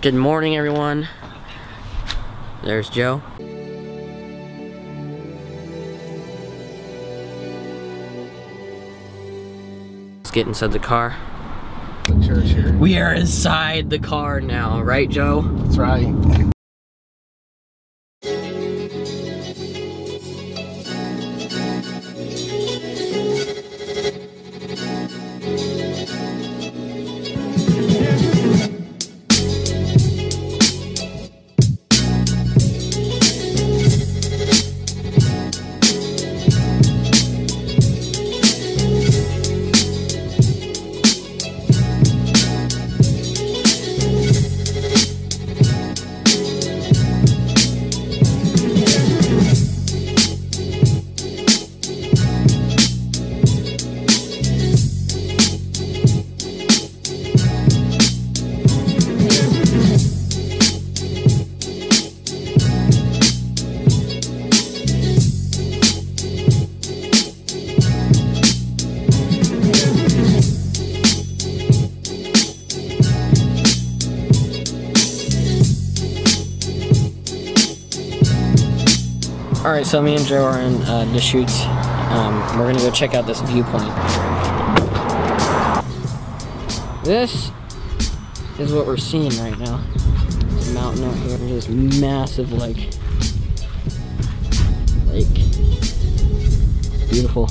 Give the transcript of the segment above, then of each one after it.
Good morning, everyone. There's Joe. Let's get inside the car. The church here. We are inside the car now, right, Joe? That's right. All right, so me and Joe are in uh, Deschutes. Um, we're gonna go check out this viewpoint. This is what we're seeing right now. This mountain out here, this massive like lake. Beautiful.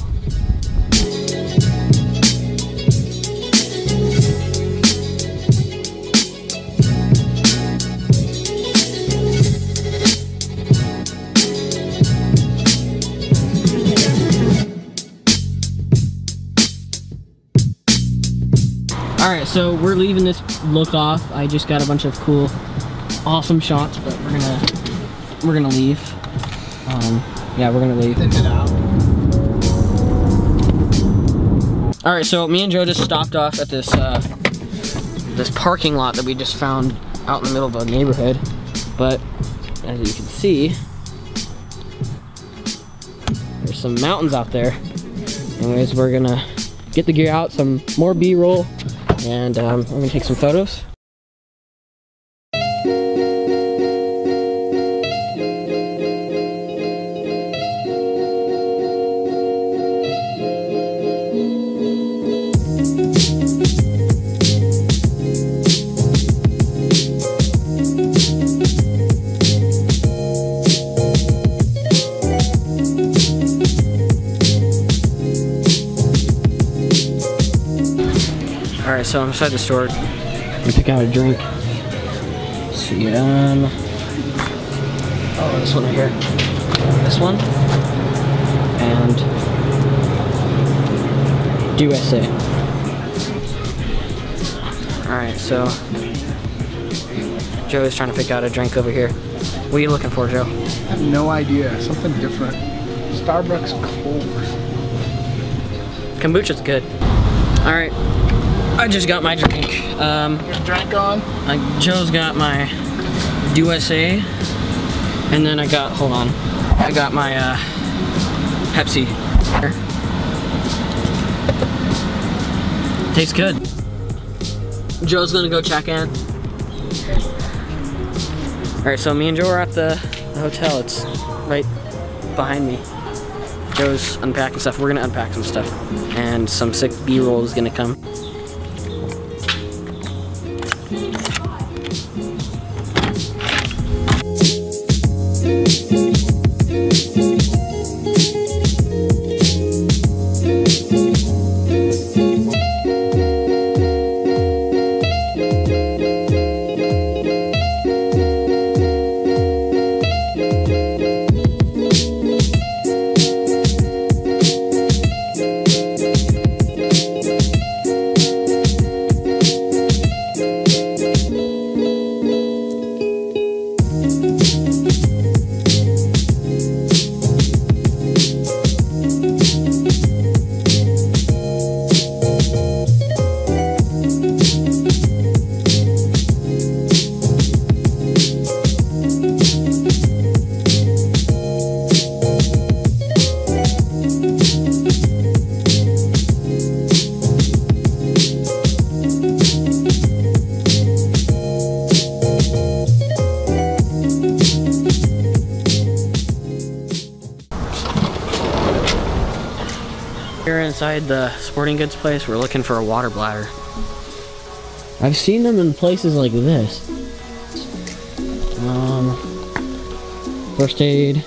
All right, so we're leaving this look off. I just got a bunch of cool, awesome shots, but we're gonna we're gonna leave. Um, yeah, we're gonna leave. All right, so me and Joe just stopped off at this uh, this parking lot that we just found out in the middle of a neighborhood. But as you can see, there's some mountains out there. Anyways, we're gonna get the gear out, some more B-roll, and um, we're gonna take some photos. So I'm inside the store. I'm pick out a drink. Let's see, um, oh, this one right here. This one, and USA. All right, so Joe is trying to pick out a drink over here. What are you looking for, Joe? I have no idea. Something different. Starbucks cold. Kombucha's good. All right, I just got my drink. Um, Your drink on? Uh, Joe's got my USA, and then I got, hold on, I got my uh, Pepsi. Tastes good. Joe's gonna go check in. Alright, so me and Joe are at the, the hotel. It's right behind me. Joe's unpacking stuff. We're gonna unpack some stuff. And some sick B-roll is gonna come. Inside the sporting goods place. We're looking for a water bladder. I've seen them in places like this. Um, first aid.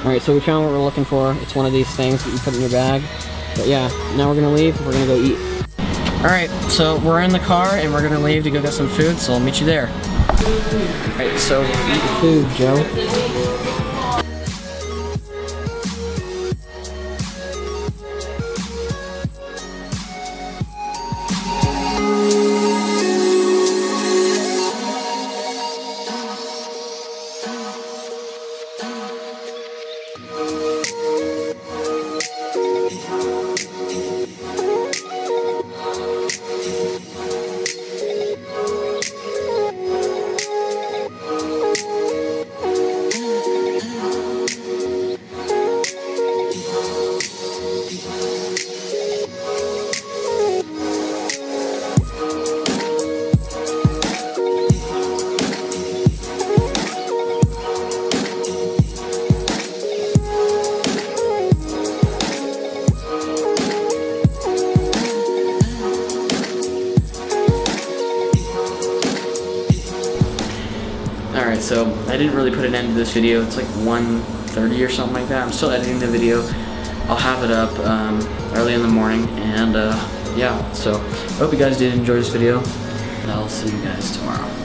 Alright, so we found what we're looking for. It's one of these things that you put in your bag. But yeah, now we're gonna leave. We're gonna go eat. Alright, so we're in the car and we're gonna leave to go get some food, so I'll meet you there. Alright, so eat food, Joe. I didn't really put an end to this video. It's like 1.30 or something like that. I'm still editing the video. I'll have it up um, early in the morning. And uh, yeah, so I hope you guys did enjoy this video. And I'll see you guys tomorrow.